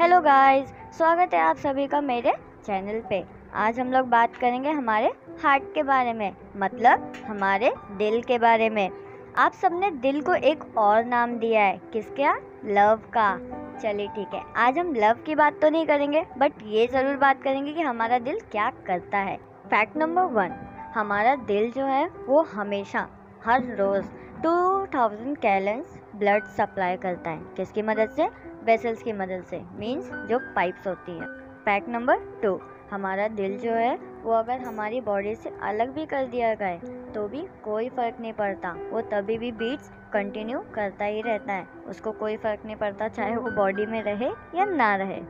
Hello guys स्वागत है आप सभी का मेरे चैनल पे। आज हम लोग बात करेंगे हमारे हार्ट के बारे में मतलब हमारे दिल के बारे में। आप सबने दिल को एक और नाम दिया है, किसका लव का। चलिए ठीक है, आज हम लव की बात तो नहीं करेंगे बट ये ज़रूर बात करेंगे कि हमारा दिल क्या करता है। फैक्ट नंबर वन हमारा दिल जो है, वो हमेशा, हर रोज़ 2000 कैलेंस ब्लड सप्लाई करता है। किसकी मदद से? वेसल्स की मदद से। मींस जो पाइप्स होती हैं। फैक्ट नंबर टू हमारा दिल जो है, वो अगर हमारी बॉडी से अलग भी कर दिया गया तो भी कोई फ़र्क नहीं पड़ता। वो तभी भी बीट्स कंटिन्यू करता ही रहता है। उसको कोई फ़र्क नहीं पड़ता, चाहे वो बॉडी में रहे या ना रहे।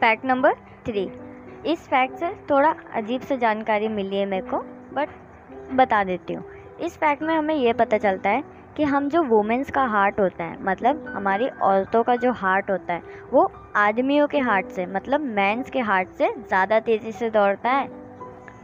फैक्ट नंबर थ्री इस फैक्ट से थोड़ा अजीब से जानकारी मिली है मेरे को बट बता देती हूँ। इस फैक्ट में हमें यह पता चलता है कि हम जो वुमेंस का हार्ट होता है मतलब हमारी औरतों का जो हार्ट होता है, वो आदमियों के हार्ट से मतलब मैंस के हार्ट से ज़्यादा तेज़ी से दौड़ता है।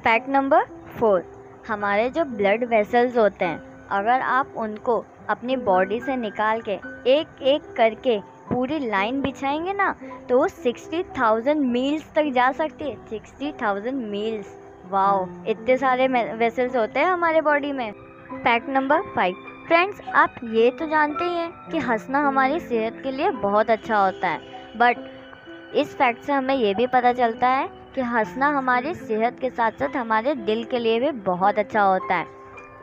फैक्ट नंबर फोर हमारे जो ब्लड वेसल्स होते हैं, अगर आप उनको अपनी बॉडी से निकाल के एक एक करके पूरी लाइन बिछाएँगे ना तो वो सिक्सटी थाउज़ेंड मील्स तक जा सकती है। सिक्सटी थाउज़ेंड मील्स वाओ इतने सारे वेसल्स होते हैं हमारे बॉडी में। फैक्ट नंबर फाइव फ्रेंड्स आप ये तो जानते ही हैं कि हंसना हमारी सेहत के लिए बहुत अच्छा होता है। बट इस फैक्ट से हमें ये भी पता चलता है कि हंसना हमारी सेहत के साथ साथ हमारे दिल के लिए भी बहुत अच्छा होता है।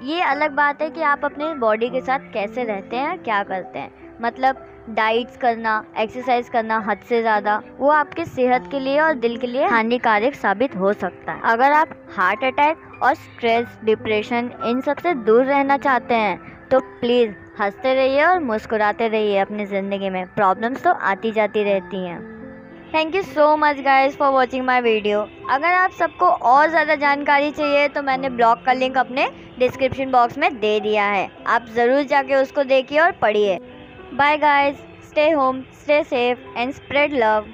ये अलग बात है कि आप अपने बॉडी के साथ कैसे रहते हैं, क्या करते हैं। मतलब डाइट्स करना एक्सरसाइज करना हद से ज़्यादा, वो आपके सेहत के लिए और दिल के लिए हानिकारक साबित हो सकता है। अगर आप हार्ट अटैक और स्ट्रेस डिप्रेशन इन सबसे दूर रहना चाहते हैं तो प्लीज़ हँसते रहिए और मुस्कुराते रहिए अपनी ज़िंदगी में। प्रॉब्लम्स तो आती जाती रहती हैं। Thank you so much guys for watching my video अगर आप सबको और ज़्यादा जानकारी चाहिए तो मैंने ब्लॉग का लिंक अपने डिस्क्रिप्शन बॉक्स में दे दिया है। आप ज़रूर जाके उसको देखिए और पढ़िए। Bye guys stay home stay safe and spread love